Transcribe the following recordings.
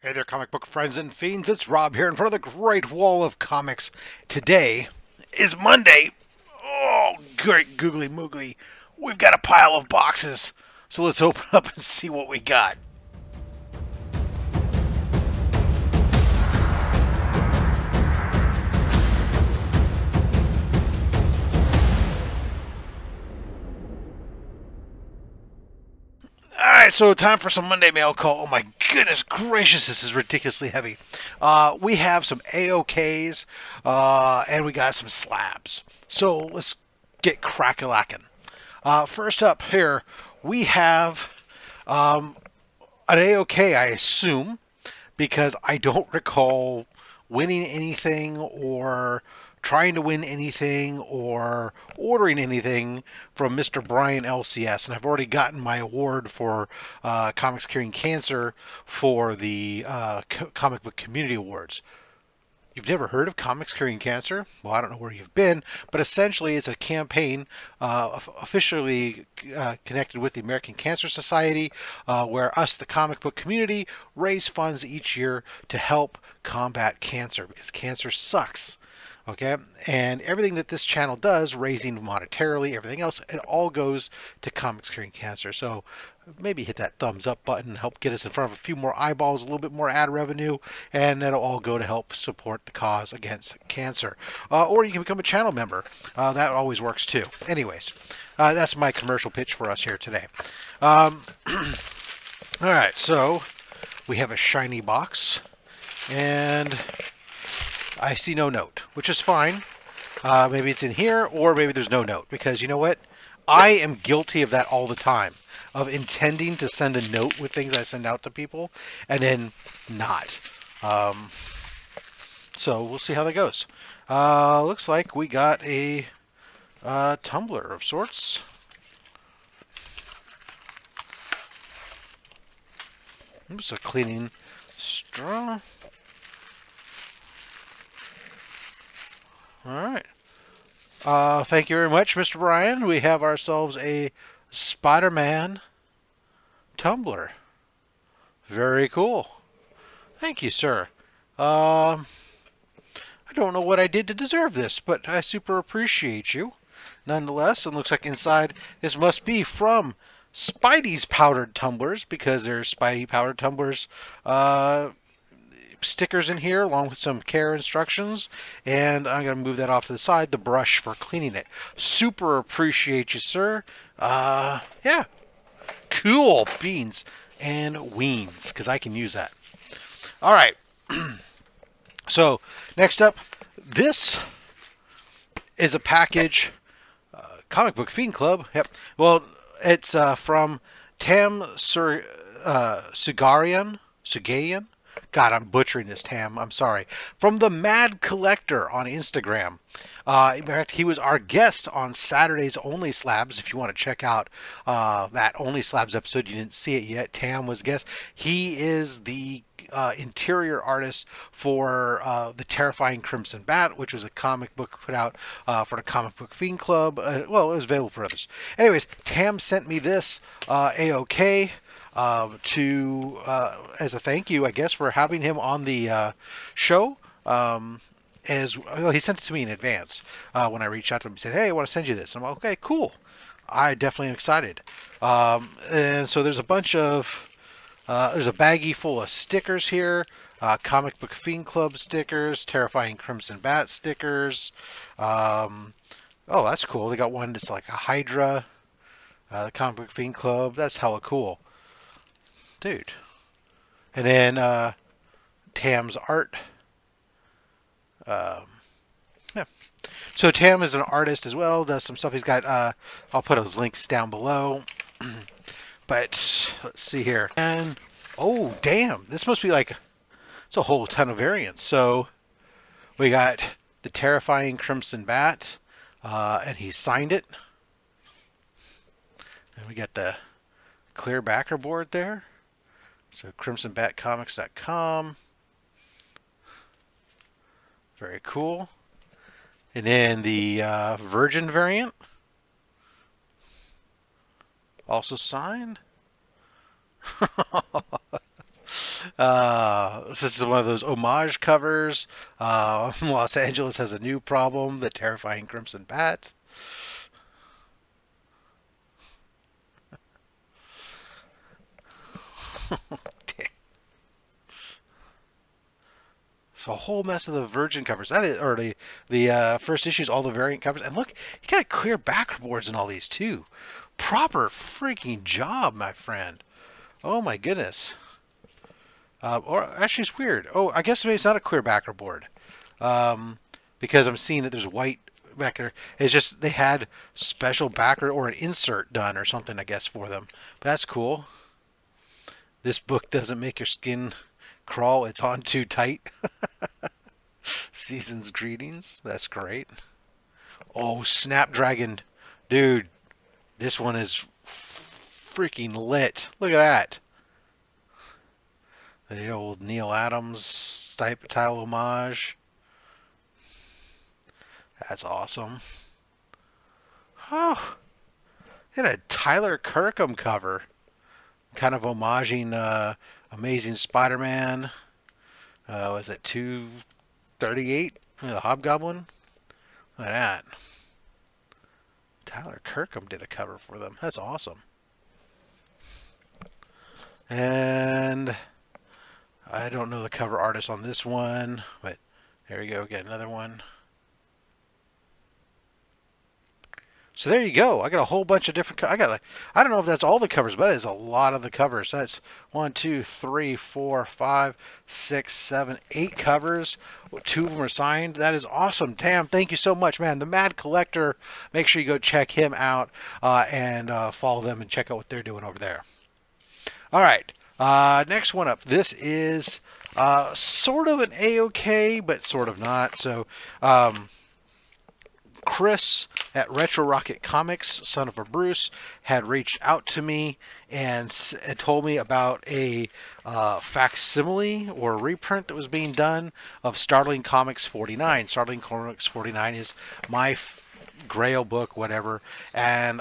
Hey there, comic book friends and fiends. It's Rob here in front of the Great Wall of Comics. Today is Monday. Oh, great googly moogly. We've got a pile of boxes. So let's open up and see what we got. Right, so time for some Monday mail call. Oh my goodness gracious, this is ridiculously heavy. Uh, we have some AOKs uh, and we got some slabs. So let's get crack a lacking. Uh, first up here, we have um, an AOK, I assume, because I don't recall winning anything or trying to win anything or ordering anything from Mr. Brian LCS, and I've already gotten my award for uh, Comics Curing Cancer for the uh, Comic Book Community Awards. You've never heard of Comics Curing Cancer? Well, I don't know where you've been, but essentially it's a campaign uh, officially uh, connected with the American Cancer Society, uh, where us, the comic book community, raise funds each year to help combat cancer because cancer sucks okay? And everything that this channel does raising monetarily everything else it all goes to comics curing cancer. So maybe hit that thumbs up button help get us in front of a few more eyeballs a little bit more ad revenue and that'll all go to help support the cause against cancer. Uh, or you can become a channel member. Uh, that always works too. Anyways uh, that's my commercial pitch for us here today. Um, all right so we have a shiny box and I see no note, which is fine. Uh, maybe it's in here, or maybe there's no note. Because you know what? I am guilty of that all the time. Of intending to send a note with things I send out to people, and then not. Um, so we'll see how that goes. Uh, looks like we got a uh, tumbler of sorts. Oops, a cleaning straw. All right. Uh, thank you very much, Mr. Brian. We have ourselves a Spider-Man tumbler. Very cool. Thank you, sir. Um, I don't know what I did to deserve this, but I super appreciate you. Nonetheless, it looks like inside this must be from Spidey's powdered tumblers because there's Spidey powdered tumblers uh, stickers in here along with some care instructions. And I'm going to move that off to the side the brush for cleaning it. Super appreciate you sir. Uh yeah. Cool beans and weens because I can use that. All right. So next up this is a package uh, comic book fiend club. Yep. Well it's uh, from Tam Sur uh, Sugarian Sugarian God, I'm butchering this, Tam. I'm sorry. From the Mad Collector on Instagram. Uh, in fact, he was our guest on Saturday's Only Slabs. If you want to check out uh, that Only Slabs episode, you didn't see it yet. Tam was guest. He is the uh, interior artist for uh, the Terrifying Crimson Bat, which was a comic book put out uh, for the Comic Book Fiend Club. Uh, well, it was available for others. Anyways, Tam sent me this uh, AOK uh, to as a thank you, I guess, for having him on the uh, show. Um, as well, he sent it to me in advance uh, when I reached out to him. He said, "Hey, I want to send you this." I'm like, "Okay, cool. I definitely am excited." Um, and so there's a bunch of uh, there's a baggie full of stickers here. Uh, Comic Book Fiend Club stickers, Terrifying Crimson Bat stickers. Um, oh, that's cool. They got one that's like a Hydra. Uh, the Comic Book Fiend Club. That's hella cool dude. And then uh, Tam's art. Um, yeah. So Tam is an artist as well. Does some stuff. He's got. Uh, I'll put his links down below. but let's see here. And oh, damn! This must be like it's a whole ton of variants. So we got the terrifying Crimson Bat, uh, and he signed it. And we got the clear backer board there. So crimsonbatcomics.com. Very cool. And then the uh, Virgin variant. Also signed. Uh, this is one of those homage covers. Uh, Los Angeles has a new problem: the terrifying Crimson Bat. So a whole mess of the Virgin covers. That is, or the the uh, first issues, all the variant covers. And look, he got clear backboards in all these too. Proper freaking job, my friend. Oh my goodness. Uh, or actually, it's weird. Oh, I guess maybe it's not a clear backer um, because I'm seeing that there's white backer. It's just they had special backer or an insert done or something, I guess, for them. But that's cool. This book doesn't make your skin crawl. It's on too tight. Season's greetings. That's great. Oh, Snapdragon. Dude, this one is freaking lit. Look at that. The old Neal Adams type tile homage. That's awesome. Oh, and a Tyler Kirkham cover. Kind of homaging uh, Amazing Spider-Man. Uh, was it 238? The Hobgoblin? Look at that. Tyler Kirkham did a cover for them. That's awesome. And I don't know the cover artist on this one, but there we go. Get another one. So there you go. I got a whole bunch of different. I got like I don't know if that's all the covers, but it's a lot of the covers. That's one, two, three, four, five, six, seven, eight covers. Two of them are signed. That is awesome, Tam. Thank you so much, man. The Mad Collector. Make sure you go check him out uh, and uh, follow them and check out what they're doing over there. All right. Uh, next one up. This is uh, sort of an A-OK, but sort of not. So. Um, Chris at Retro Rocket Comics, son of a Bruce, had reached out to me and, and told me about a uh, facsimile or reprint that was being done of Startling Comics 49. Startling Comics 49 is my grail book, whatever. And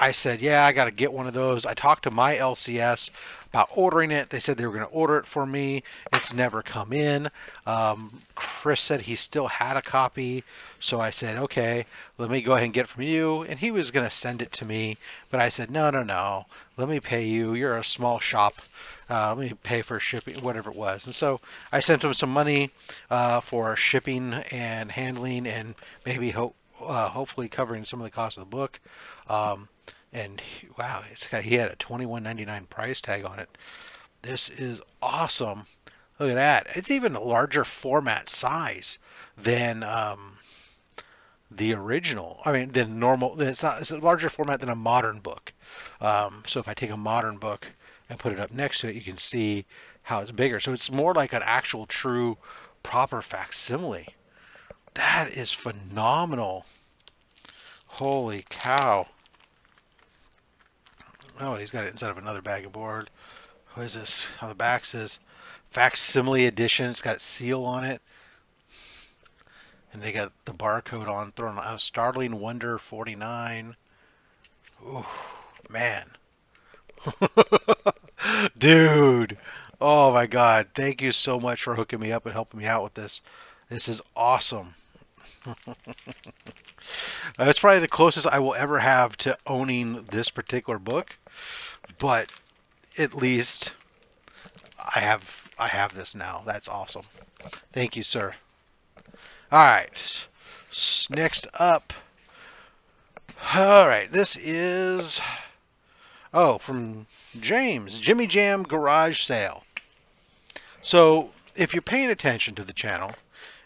I said, yeah, I got to get one of those. I talked to my LCS about ordering it. They said they were going to order it for me. It's never come in. Um, Chris said he still had a copy. So I said, okay, let me go ahead and get it from you. And he was going to send it to me. But I said, no, no, no. Let me pay you. You're a small shop. Uh, let me pay for shipping, whatever it was. And so I sent him some money uh, for shipping and handling and maybe hope, uh, hopefully covering some of the cost of the book. Um, and he, wow, it's got, he had a $21.99 price tag on it. This is awesome. Look at that. It's even a larger format size than um, the original. I mean, than normal. It's not. It's a larger format than a modern book. Um, so if I take a modern book and put it up next to it, you can see how it's bigger. So it's more like an actual, true, proper facsimile. That is phenomenal. Holy cow. Oh, he's got it inside of another bag of board. What is this? How the back says facsimile edition. It's got seal on it. And they got the barcode on thrown out. Startling Wonder 49. Ooh, man. Dude. Oh my god. Thank you so much for hooking me up and helping me out with this. This is awesome. That's probably the closest I will ever have to owning this particular book but at least I have I have this now. That's awesome. Thank you, sir. All right. Next up. All right. This is oh from James Jimmy Jam Garage Sale. So if you're paying attention to the channel,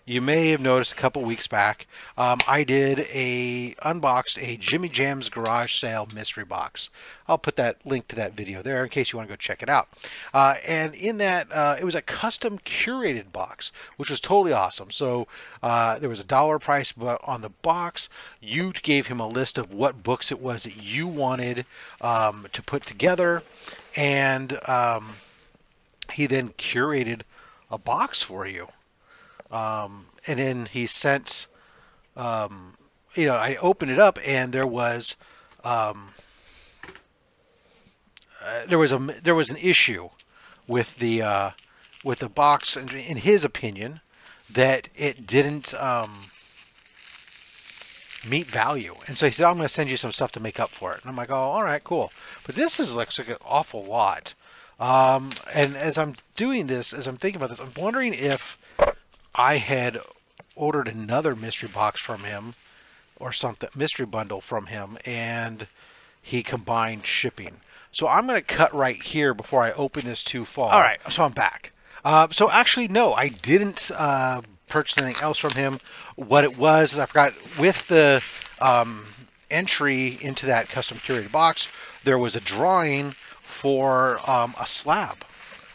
you may have noticed a couple weeks back, um, I did a unboxed a Jimmy Jam's Garage Sale mystery box. I'll put that link to that video there in case you want to go check it out. Uh, and in that, uh, it was a custom curated box, which was totally awesome. So uh, there was a dollar price but on the box. You gave him a list of what books it was that you wanted um, to put together, and um, he then curated a box for you. Um, and then he sent, um, you know, I opened it up and there was, um, uh, there was a there was an issue with the uh, with the box, in in his opinion, that it didn't um, meet value. And so he said, I'm going to send you some stuff to make up for it. And I'm like, oh, all right, cool. But this is looks like an awful lot. Um, and as I'm doing this, as I'm thinking about this, I'm wondering if I had ordered another mystery box from him or something, mystery bundle from him, and he combined shipping. So I'm going to cut right here before I open this too far. All right, so I'm back. Uh, so actually, no, I didn't uh, purchase anything else from him. What it was is I forgot with the um, entry into that custom curated box, there was a drawing for um, a slab.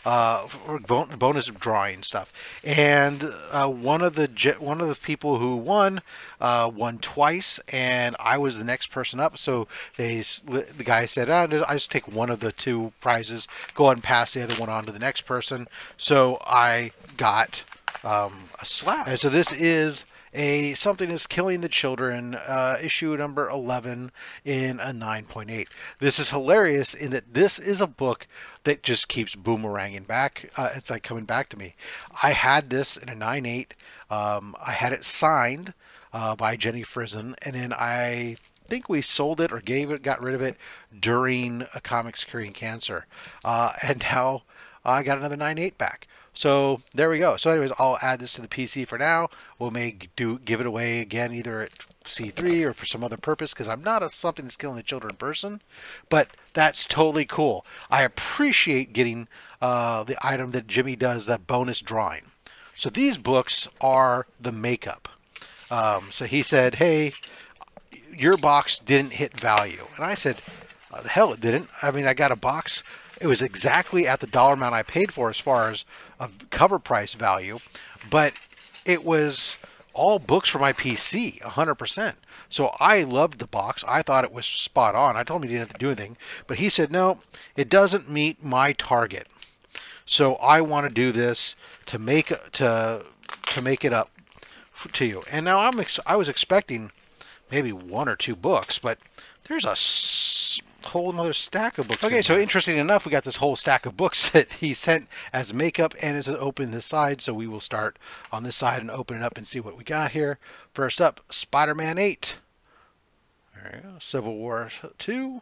Uh, bonus drawing stuff, and uh, one of the one of the people who won uh, won twice, and I was the next person up. So they the guy said, oh, "I just take one of the two prizes, go ahead and pass the other one on to the next person." So I got um, a slab. And so this is a something is killing the children uh, issue number 11 in a 9.8 this is hilarious in that this is a book that just keeps boomeranging back uh, it's like coming back to me. I had this in a 9.8 um, i had it signed uh, by jenny frison and then i think we sold it or gave it got rid of it during a comics curing cancer. Uh, and now i got another 9.8 back so there we go. So anyways, I'll add this to the PC for now. We'll make do give it away again either at C3 or for some other purpose because I'm not a something that's killing the children person. But that's totally cool. I appreciate getting uh, the item that Jimmy does, that bonus drawing. So these books are the makeup. Um, so he said, hey, your box didn't hit value. And I said, uh, the hell it didn't. I mean, I got a box it was exactly at the dollar amount I paid for as far as a cover price value, but it was all books for my PC, 100%. So I loved the box. I thought it was spot on. I told him he didn't have to do anything, but he said, no, it doesn't meet my target. So I want to do this to make to to make it up to you. And now I'm I was expecting maybe one or two books, but there's a whole another stack of books. Okay, so interesting enough, we got this whole stack of books that he sent as makeup and as open this side. So we will start on this side and open it up and see what we got here. First up, Spider-Man 8. There go. Civil War 2.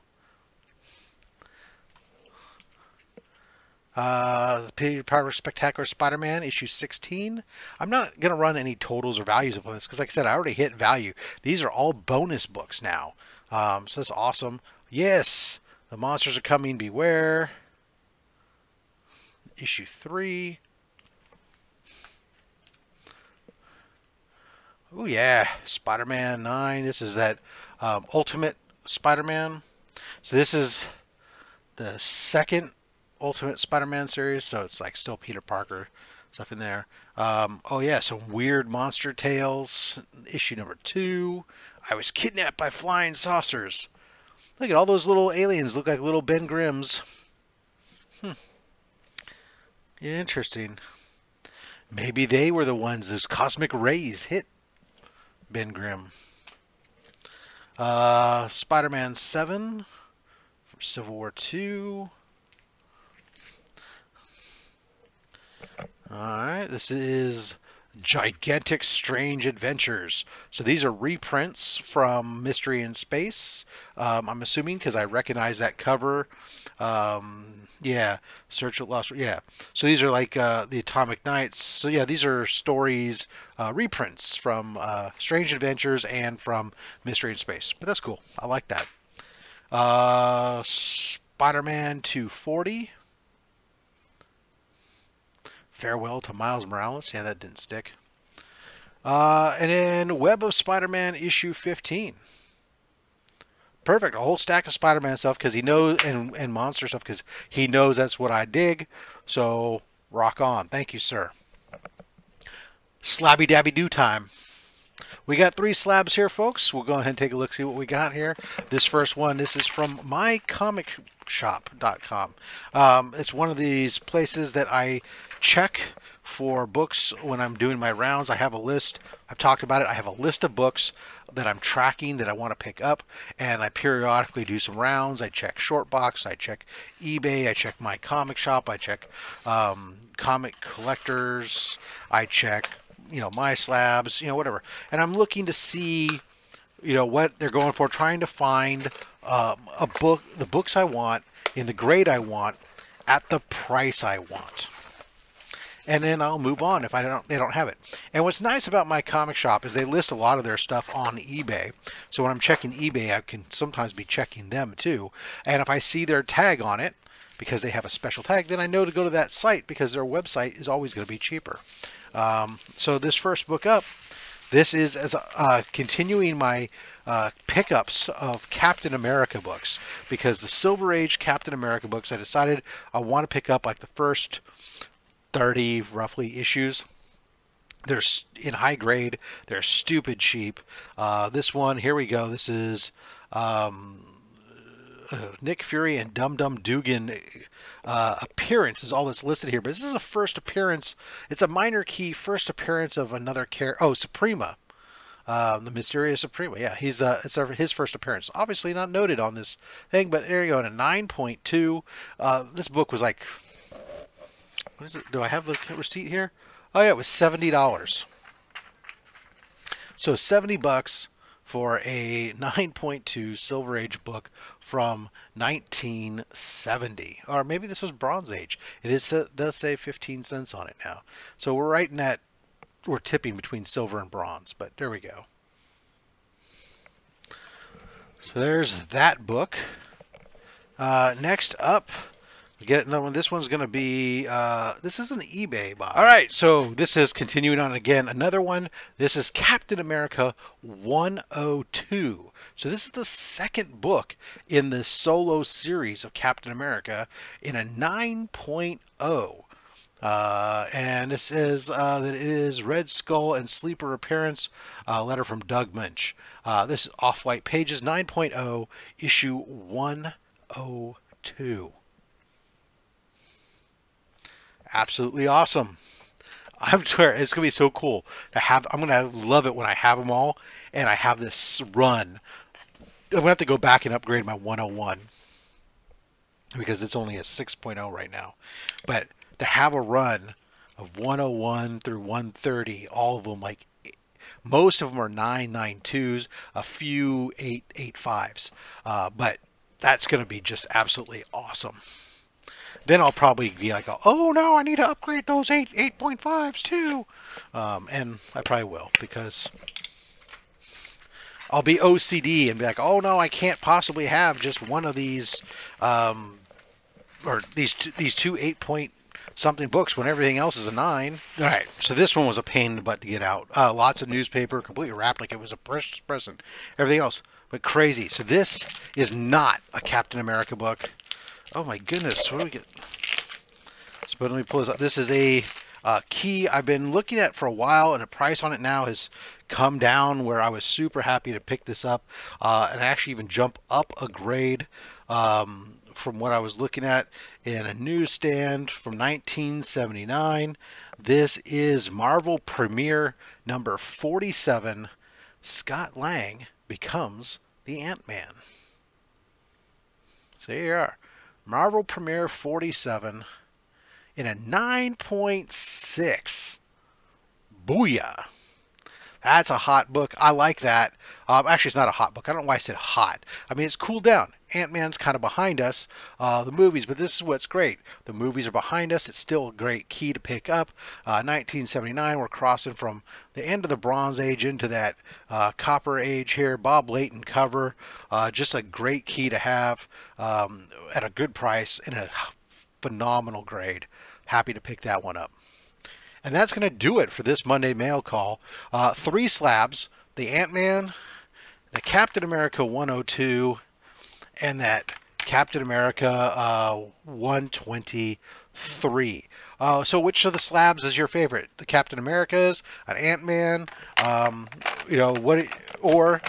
Uh, Peter Parker Spectacular Spider-Man issue 16. I'm not going to run any totals or values of this because, like I said, I already hit value. These are all bonus books now. Um, so that's awesome. Yes, the monsters are coming. Beware. Issue 3. Oh yeah, Spider-Man 9. This is that um, Ultimate Spider-Man. So this is the second Ultimate Spider-Man series. So it's like still Peter Parker stuff in there. Um, oh yeah, some weird monster tales. Issue number two. I was kidnapped by flying saucers. Look at all those little aliens look like little Ben Grimms. Hmm. Interesting. Maybe they were the ones those cosmic rays hit Ben Grimm. Uh, Spider-Man 7 from Civil War 2. Alright, this is Gigantic Strange Adventures. So these are reprints from Mystery in Space. Um, I'm assuming because I recognize that cover. Um, yeah, Search at Lost. Yeah. So these are like uh, the Atomic Knights. So yeah, these are stories, uh, reprints from uh, Strange Adventures and from Mystery in Space. But that's cool. I like that. Uh, Spider-Man 240. Farewell to Miles Morales. Yeah, that didn't stick. Uh, and then Web of Spider-Man issue 15. Perfect. A whole stack of Spider-Man stuff because he knows, and, and monster stuff because he knows that's what I dig. So, rock on. Thank you, sir. Slabby Dabby Do time. We got three slabs here, folks. We'll go ahead and take a look, see what we got here. This first one, this is from mycomicshop.com. Um, it's one of these places that I check for books when I'm doing my rounds. I have a list. I've talked about it. I have a list of books that I'm tracking that I want to pick up, and I periodically do some rounds. I check Shortbox, I check eBay, I check my comic shop, I check um, comic collectors, I check you know my slabs, you know whatever, and I'm looking to see you know what they're going for, trying to find um, a book, the books I want in the grade I want at the price I want and then I'll move on if I don't they don't have it. And what's nice about my comic shop is they list a lot of their stuff on eBay. So when I'm checking eBay, I can sometimes be checking them too. And if I see their tag on it because they have a special tag, then I know to go to that site because their website is always going to be cheaper. Um, so this first book up, this is as uh, continuing my uh, pickups of Captain America books because the Silver Age Captain America books, I decided I want to pick up like the first 30 roughly issues. They're in high grade. They're stupid cheap. Uh, this one, here we go. This is um, uh, Nick Fury and Dum Dum Dugan uh, appearance is all that's listed here. But this is a first appearance. It's a minor key first appearance of another character. Oh, Suprema. Um, the mysterious Suprema. Yeah, he's uh, it's his first appearance. Obviously not noted on this thing, but there you go. In a 9.2, uh, this book was like what is it? Do I have the receipt here? Oh yeah, it was seventy dollars. So seventy bucks for a 9.2 Silver Age book from 1970, or maybe this was Bronze Age. It is it does say 15 cents on it now. So we're right in that we're tipping between silver and bronze, but there we go. So there's that book. Uh, next up, get another one. This one's going to be, uh, this is an eBay buy. All right, so this is continuing on again. Another one. This is Captain America 102. So this is the second book in the solo series of Captain America in a 9.0. Uh, and it says uh, that it is Red Skull and Sleeper appearance. Uh, letter from Doug Moench. Uh, this is Off White Pages 9.0, issue 102 absolutely awesome. I'm sure it's gonna be so cool to have. I'm gonna love it when I have them all, and I have this run. I'm gonna have to go back and upgrade my 101 because it's only a 6.0 right now. But to have a run of 101 through 130, all of them like most of them are 992s, a few 885s, uh, but that's to be just absolutely awesome then I'll probably be like, oh no, I need to upgrade those 8 8.5s too. Um, and I probably will because I'll be OCD and be like, oh no, I can't possibly have just one of these, um, or these two, these two 8 point something books when everything else is a 9. All right, so this one was a pain in the butt to get out. Uh, lots of newspaper, completely wrapped like it was a precious present. Everything else, but crazy. So this is not a Captain America book. Oh my goodness, what do we get? So, but let me pull this up. This is a uh, key I've been looking at for a while, and the price on it now has come down where I was super happy to pick this up uh, and actually even jump up a grade um, from what I was looking at in a newsstand from 1979. This is Marvel Premiere number 47. Scott Lang becomes the Ant-Man. So here you are. Marvel Premiere 47 in a 9.6. Booyah. That's a hot book. I like that. Um, actually, it's not a hot book. I don't know why I said hot. I mean, it's cooled down. Ant-Man's kind of behind us, uh, the movies, but this is what's great. The movies are behind us. It's still a great key to pick up. Uh, 1979, we're crossing from the end of the Bronze Age into that uh, Copper Age here. Bob Layton cover. Uh, just a great key to have um, at a good price and a phenomenal grade. Happy to pick that one up. And that's going to do it for this Monday mail call. Uh, three slabs, the Ant-Man, the Captain America 102, and that Captain America uh, 123. Uh, so which of the slabs is your favorite? The Captain America's, an Ant-Man, um, you know, what, or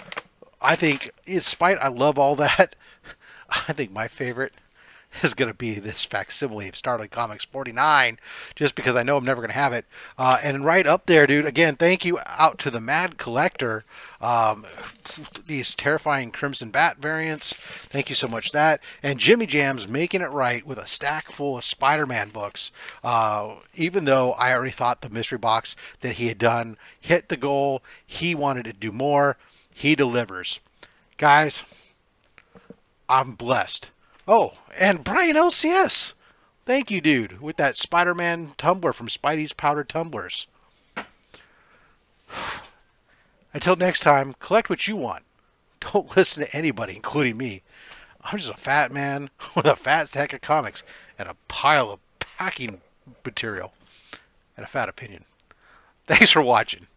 I think, in spite, I love all that, I think my favorite is going to be this facsimile of Startling Comics 49, just because I know I'm never going to have it. Uh, and right up there, dude, again, thank you out to the Mad Collector. Um, these terrifying Crimson Bat variants. Thank you so much that. And Jimmy Jams making it right with a stack full of Spider-Man books. Uh, even though I already thought the mystery box that he had done hit the goal, he wanted to do more. He delivers. Guys, I'm blessed. Oh, and Brian LCS. Thank you, dude, with that Spider Man tumbler from Spidey's Powder Tumblers. Until next time, collect what you want. Don't listen to anybody, including me. I'm just a fat man with a fat stack of comics and a pile of packing material and a fat opinion. Thanks for watching.